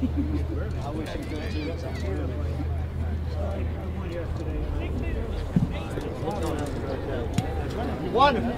I wish you could One.